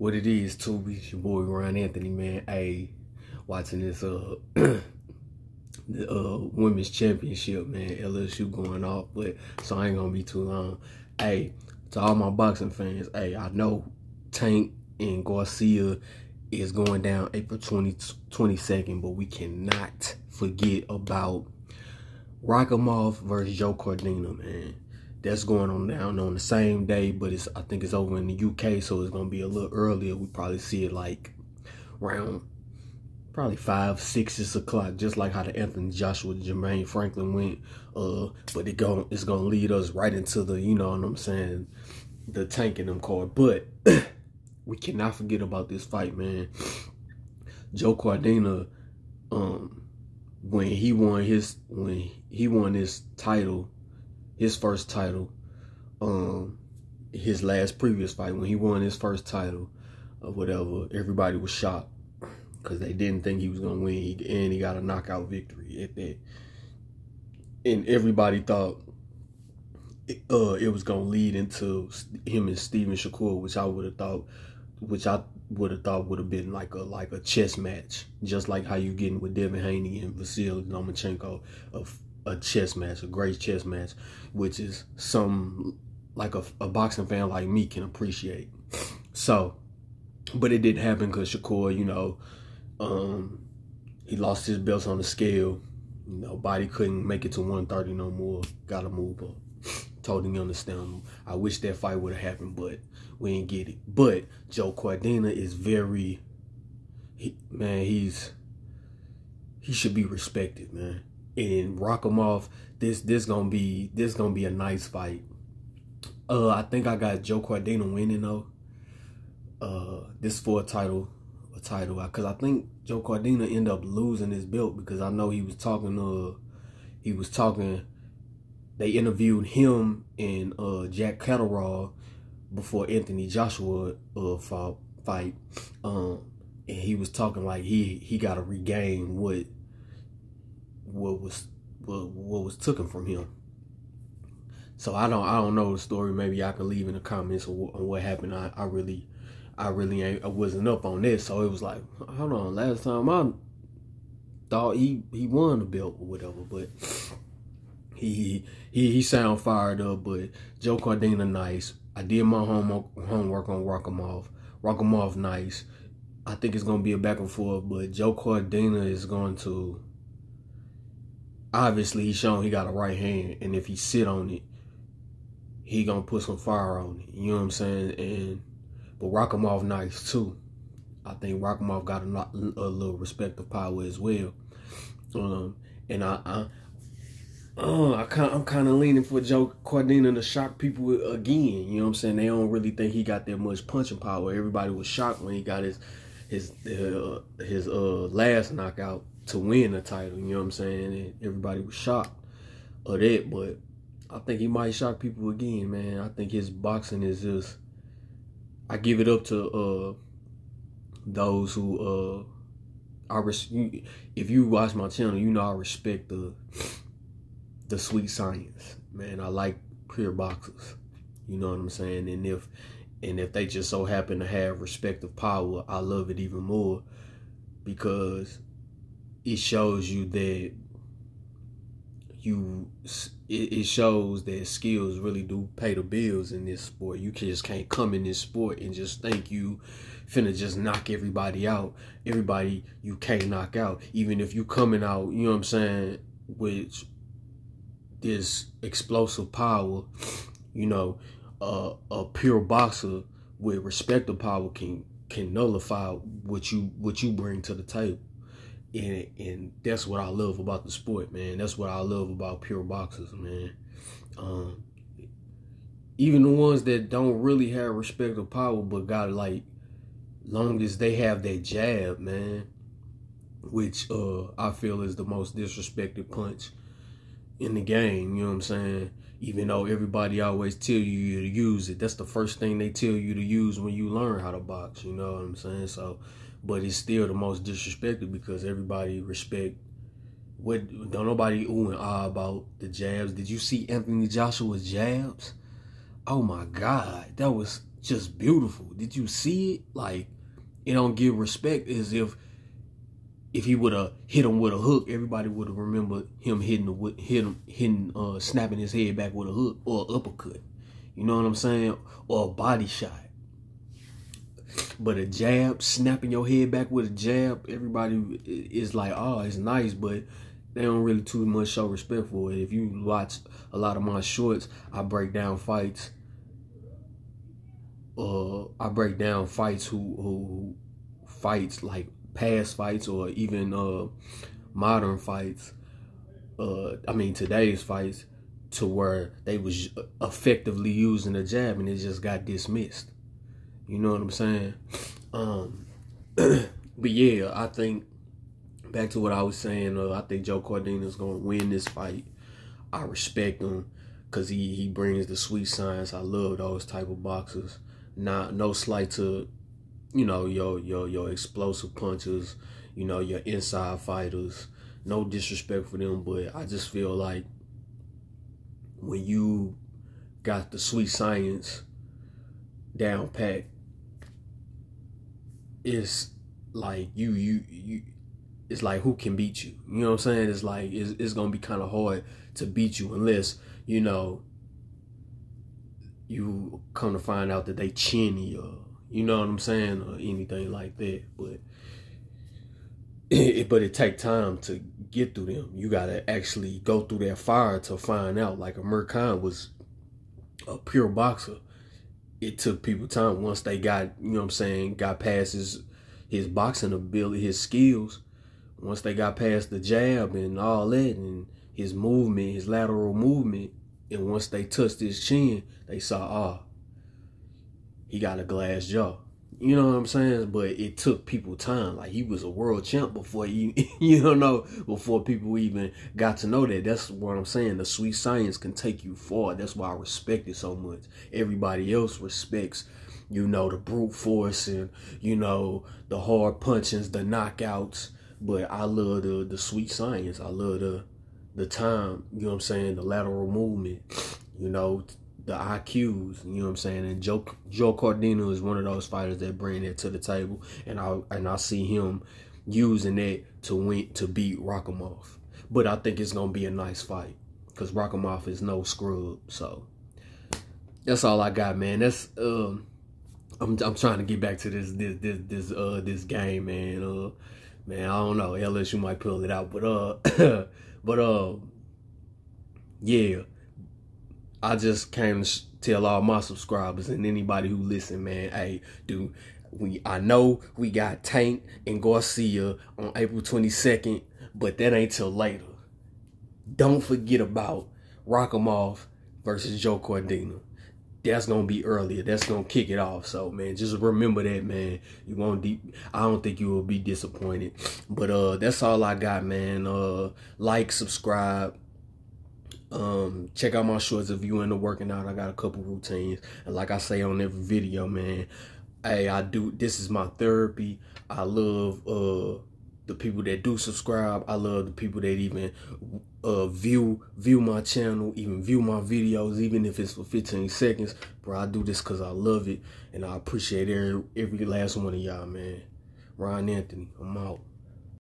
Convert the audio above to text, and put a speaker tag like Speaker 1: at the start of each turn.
Speaker 1: what it is, too. It's your boy Ron Anthony, man. Hey, watching this uh the uh women's championship, man. LSU going off, but so I ain't gonna be too long. Hey, to all my boxing fans, hey, I know Tank and Garcia is going down April 20, 22nd, but we cannot forget about Rakhimov versus Joe Cordina, man that's going on down on the same day, but it's I think it's over in the UK, so it's gonna be a little earlier. We probably see it like around probably five, six, six o'clock, just like how the Anthony Joshua Jermaine Franklin went. Uh, but it going it's gonna lead us right into the, you know what I'm saying, the tank in them card. But we cannot forget about this fight, man. Joe Cordina, um, when he won his when he won his title his first title, um, his last previous fight when he won his first title or whatever, everybody was shocked because they didn't think he was gonna win, and he got a knockout victory at that. And everybody thought it, uh, it was gonna lead into him and Steven Shakur, which I would have thought, which I would have thought would have been like a like a chess match, just like how you getting with Devin Haney and Vasily Lomachenko of a chess match, a great chess match, which is some like a, a boxing fan like me can appreciate. So, but it didn't happen because Shakur, you know, um, he lost his belts on the scale. You know, body couldn't make it to 130 no more. Got to move up. Totally understand. I wish that fight would have happened, but we didn't get it. But Joe Cordina is very, he, man, he's he should be respected, man and Rakhimov. This this gonna be this gonna be a nice fight. Uh, I think I got Joe Cordina winning though. Uh, this for a title, a title, because I think Joe Cordina ended up losing his belt because I know he was talking. Uh, he was talking. They interviewed him and uh Jack Catterall before Anthony Joshua uh fought, fight. Um, and he was talking like he he got to regain what what was what, what was taken from him. So I don't I don't know the story. Maybe I can leave in the comments on what, happened. I, I really I really ain't I wasn't up on this. So it was like, hold on, last time I thought he he won the belt or whatever, but he he he sound fired up. But Joe Cordina nice. I did my homework homework on Rakhimov. Rakhimov nice. I think it's gonna be a back and forth, but Joe Cordina is going to obviously he's shown he got a right hand, and if he sit on it, he gonna put some fire on it. You know what I'm saying? And but Rakhimov nice too. I think Rakhimov got a, a little respect of power as well. Um, and I, I uh, I kind I'm kind of leaning for Joe Cordina to shock people again. You know what I'm saying? They don't really think he got that much punching power. Everybody was shocked when he got his his uh, his uh last knockout to win the title. You know what I'm saying? And everybody was shocked of that, but I think he might shock people again, man. I think his boxing is just. I give it up to uh those who uh I res- if you watch my channel, you know I respect the the sweet science, man. I like pure boxers. You know what I'm saying? And if and if they just so happen to have respect of power, I love it even more because it shows you that you it, shows that skills really do pay the bills in this sport. You just can't come in this sport and just think you finna just knock everybody out. Everybody you can't knock out. Even if you coming out, you know what I'm saying, with this explosive power, you know, uh, a pure boxer with respect of power can can nullify what you what you bring to the table and and that's what I love about the sport, man. That's what I love about pure boxers, man. Um, even the ones that don't really have respect or power, but got like, long as they have that jab, man, which uh I feel is the most disrespected punch in the game. You know what I'm saying? Even though everybody always tell you to use it, that's the first thing they tell you to use when you learn how to box. You know what I'm saying? So but it's still the most disrespected because everybody respect what don't nobody ooh and ah about the jabs. Did you see Anthony Joshua's jabs? Oh my God, that was just beautiful. Did you see it? Like, it don't give respect as if if he would have hit him with a hook, everybody would have remembered him hitting the hit him hitting uh snapping his head back with a hook or uppercut. You know what I'm saying? Or a body shot. But a jab, snapping your head back with a jab, everybody is like, oh, it's nice, but they don't really too much show respect for it. If you watch a lot of my shorts, I break down fights. Uh, I break down fights who who fights like past fights or even uh modern fights. Uh, I mean today's fights to where they was effectively using a jab and it just got dismissed. You know what I'm saying? Um, but yeah, I think back to what I was saying. Uh, I think Joe Cordina is gonna win this fight. I respect him because he he brings the sweet science. I love those type of boxers. Not no slight to, you know, your your your explosive punches. You know your inside fighters. No disrespect for them, but I just feel like when you got the sweet science down pat, it's like you you you it's like who can beat you? You know what I'm saying? It's like it's, it's gonna be kind of hard to beat you unless you know you come to find out that they chinny or you know what I'm saying or anything like that. But it, but it take time to get through them. You gotta actually go through that fire to find out. Like Amir Khan was a pure boxer. It took people time once they got you know what I'm saying got past his his boxing ability, his skills once they got past the jab and all that and his movement, his lateral movement, and once they touched his chin, they saw, ah, oh, he got a glass jaw. You know what I'm saying? But it took people time. Like he was a world champ before you, you don't know, before people even got to know that. That's what I'm saying. The sweet science can take you far. That's why I respect it so much. Everybody else respects, you know, the brute force and, you know, the hard punches, the knockouts, but I love the the sweet science. I love the the time, you know what I'm saying, the lateral movement, you know, the IQs, you know what I'm saying? And Joe Joe Cordina is one of those fighters that bring that to the table and I and I see him using that to win to beat Rakhimov. But I think it's gonna be a nice fight. Cause Rakhimov is no scrub. So that's all I got, man. That's um I'm I'm trying to get back to this this this this uh this game, man. Uh man, I don't know. LSU might pull it out, but uh, but uh, yeah, I just came to tell all my subscribers and anybody who listen, man, hey, dude, we I know we got Tank and Garcia on April 22nd, but that ain't till later. Don't forget about Rakhimov versus Joe Cordina that's gonna be earlier. That's gonna kick it off. So man, just remember that, man. You won't deep. I don't think you will be disappointed. But uh, that's all I got, man. Uh, like, subscribe. Um, check out my shorts if you into working out. I got a couple routines, and like I say on every video, man. Hey, I do. This is my therapy. I love uh the people that do subscribe. I love the people that even uh, view view my channel, even view my videos, even if it's for 15 seconds. Bro, I do this because I love it, and I appreciate every, every last one of y'all, man. Ron Anthony, I'm out.